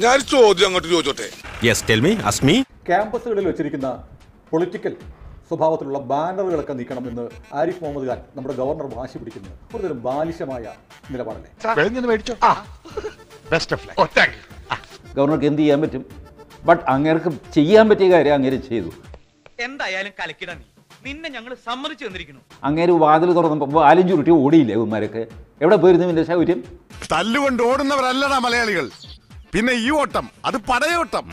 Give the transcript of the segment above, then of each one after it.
ഞാൻ ചോദ്യം അങ്ങോട്ട് ചോദിച്ചോട്ടെ? യെസ് ടെൽ മീ അസ്മി ക്യാമ്പസുകളിൽ വെച്ചിരിക്കുന്ന പൊളിറ്റിക്കൽ സ്വഭാവത്തിലുള്ള ബാനറുകളൊക്കെ നീക്കണം എന്ന് ആരിഫ് മുഹമ്മദ് ഖാൻ നമ്മുടെ ഗവർണർ വാശി പിടിക്കുന്നു. ഒരുതരം ബാലിശമായ നിലപാടല്ലേ? ഗവർണർക്ക് എന്ത് ചെയ്യാൻ പറ്റും? ബട്ട് അങ്ങേർക്ക് ചെയ്യാൻ പറ്റിയ കാര്യം അങ്ങേര് ചെയ്തു. എന്തായാലും കലക്കിട നീ. നിന്നെ ഞങ്ങൾ സമ്മതിച്ചു തന്നിരിക്കുന്നു. അങ്ങേര് വാതിൽ തുറന്നപ്പോ വാലും ചുരുട്ടി ഓടിയില്ലേ ഇവന്മാരൊക്കെ? എവിടെ പോയിരുന്നു ഇവന്റെ ശൗര്യം? തല്ലുകൊണ്ട് ഓടുന്നവരല്ലടാ മലയാളികൾ. പിന്നെ ഈ ഓട്ടം അത് പടയോട്ടം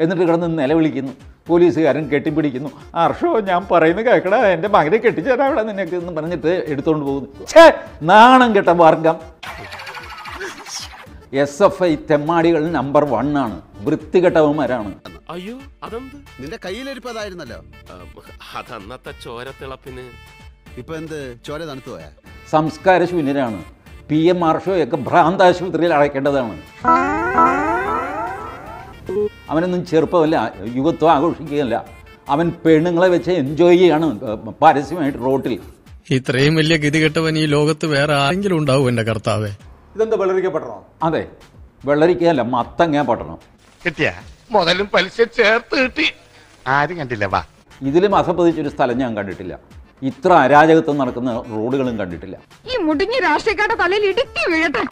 എന്നിട്ട് കിടന്ന് നിലവിളിക്കുന്നു. പോലീസുകാരൻ കെട്ടിപ്പിടിക്കുന്നു. അർഷോ ഞാൻ പറയുന്നത് കേൾക്കടാ എന്റെ മകനെ കെട്ടിച്ചേരാവിടെ നിനക്ക് എന്ന് പറഞ്ഞിട്ട് എടുത്തുകൊണ്ട് പോകുന്നു. ഛേ നാണം കെട്ട വർഗം. എസ് എഫ് ഐ തെമ്മാടികൾ നമ്പർ വൺ ആണ്. വൃത്തികെട്ടവന്മാരാണ്. അയ്യോ അതെന്ത്? നിന്റെ കയ്യിലിരിപ്പതായിരുന്നല്ലോ അതന്നത്തെ ചോരത്തിളപ്പിന്. ഇപ്പൊ എന്ത്? ചോര തണുത്തു പോയാ? സംസ്കാര ശൂന്യരാണ് പി എം ആർഷോയൊക്കെ ഭ്രാന്താശുപത്രിയിൽ അടയ്ക്കേണ്ടതാണ്. അവനൊന്നും ചെറുപ്പമല്ല യുവത്വം ആഘോഷിക്കുകയല്ല. അവൻ പെണ്ണുങ്ങളെ വെച്ച് എൻജോയ് ചെയ്യാണ് പരസ്യമായിട്ട് റോട്ടിൽ. ഇത്രയും വലിയ ഗതികെട്ടവൻ ഈ ലോകത്ത് വേറെ ആരെങ്കിലും ഉണ്ടാവും എന്റെ കർത്താവേ. ഇതെന്താ വെള്ളരിക്കപ്പെടണോ അതെ വെള്ളരിക്കയല്ല മത്തങ്ങ പട്ടണം കിട്ടിയ? മുതലും പലിശ ചേർത്ത് കിട്ടി. ആരും കണ്ടില്ല വാ. ഇതിലും അസപ്പതിച്ചൊരു സ്ഥലം ഞാൻ കണ്ടിട്ടില്ല. ഇത്ര അരാജകത്വം നടക്കുന്ന റോഡുകളും കണ്ടിട്ടില്ല. ഈ മുടിഞ്ഞ രാഷ്ട്രീയക്കാരുടെ തലയിൽ ഇടുക്കി വീഴട്ടെ.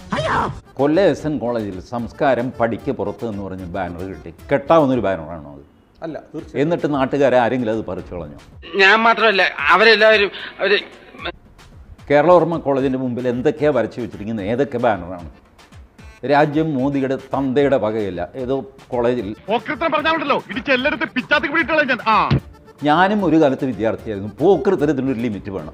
കൊല്ല എസ് എൻ കോളേജിൽ സംസ്കാരം പഠിക്ക് പുറത്ത് എന്ന് പറഞ്ഞ ബാനർ കിട്ടി. കെട്ടാവുന്നൊരു ബാനറാണോ അത്? അല്ല എന്നിട്ട് നാട്ടുകാരെ ആരെങ്കിലും അത് പറിച്ചു കളഞ്ഞോ? ഞാൻ മാത്രമല്ല അവരെല്ലാവരും അവർ കേരളവർമ്മ കോളേജിന്റെ മുമ്പിൽ എന്തൊക്കെയാ വരച്ചു വെച്ചിരിക്കുന്നത് ഏതൊക്കെ ബാനറാണ്? രാജ്യം മോദിയുടെ തന്തയുടെ വകയില്ല. ഏതോ കോളേജിൽ ഞാനും ഒരു കാലത്ത് വിദ്യാർത്ഥിയായിരുന്നു. പോക്കർ പോക്കൃത്തരത്തിനൊരു ലിമിറ്റ് വേണം.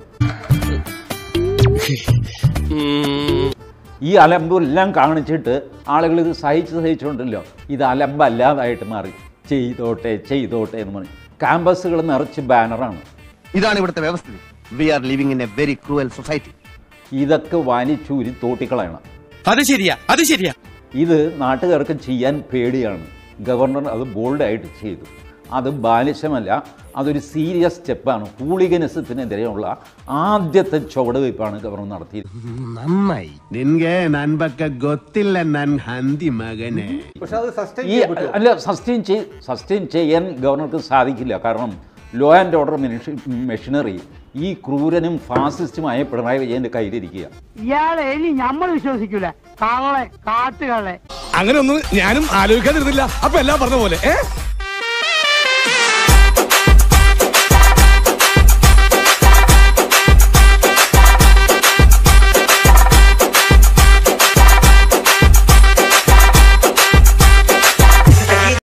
ഈ അലമ്പെല്ലാം കാണിച്ചിട്ട് ആളുകൾ ഇത് സഹിച്ച് സഹിച്ചുകൊണ്ടല്ലോ. ഇത് അലമ്പല്ലാതായിട്ട് മാറി. ചെയ്തോട്ടെ ചെയ്തോട്ടെ എന്ന് പറഞ്ഞു. ക്യാമ്പസുകൾ നിറച്ച് ബാനറാണ്. ഇതാണ് ഇവിടുത്തെ വ്യവസ്ഥിതി. We are living in a very cruel society ഇതൊക്കെ വാനിച്ചൂരി തോട്ടിക്കളയണം. അത് ശരിയാ അത് ശരിയാ. ഇത് നാട്ടുകാർക്ക് ചെയ്യാൻ പേടിയാണ്. ഗവർണർ അത് ബോൾഡായിട്ട് ചെയ്തു. അത് ബാലിശമല്ല അതൊരു സീരിയസ് സ്റ്റെപ്പാണ്. ഹൂളിഗനിസത്തിനെതിരെയുള്ള ആദ്യത്തെ ചുവടുവയ്പ്പാണ് ഗവർണർ നടത്തിയത് നന്നായി. ഈ അല്ല സസ്റ്റെയിൻ ചെയ് സസ്റ്റെയിൻ ചെയ്യാൻ ഗവർണർക്ക് സാധിക്കില്ല. കാരണം ലോ ആൻഡ് ഓർഡർ മെഷീനറി ഈ ക്രൂരനും ഫാസിസ്റ്റുമായ പിണറായി വിജയന്റെ കയ്യിലിരിക്കുക ഇയാളെ ഇനി നമ്മൾ വിശ്വസിക്കൂല. കാളെ കാട്ടുകളെ അങ്ങനെ ഒന്നും ഞാനും ആലോചിക്കാതിരുന്നില്ല. അപ്പൊ എല്ലാം പറഞ്ഞ പോലെ